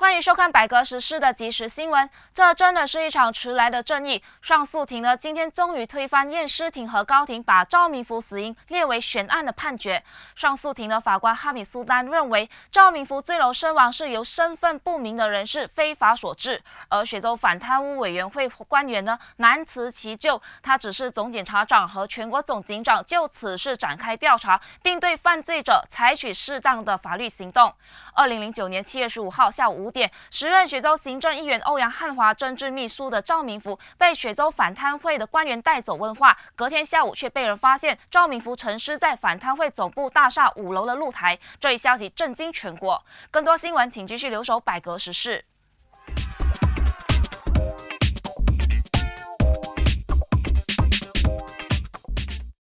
欢迎收看百格实施的即时新闻。这真的是一场迟来的正义。上诉庭呢，今天终于推翻验尸庭和高庭把赵明福死因列为悬案的判决。上诉庭的法官哈米苏丹认为，赵明福坠楼身亡是由身份不明的人士非法所致，而雪州反贪污委员会官员呢难辞其咎。他指示总检察长和全国总警长就此事展开调查，并对犯罪者采取适当的法律行动。二零零九年七月十五号下午时任雪州行政议员欧阳汉华政治秘书的赵明福被雪州反贪会的官员带走问话，隔天下午却被人发现赵明福沉尸在反贪会总部大厦五楼的露台。这一消息震惊全国。更多新闻，请继续留守百格时事。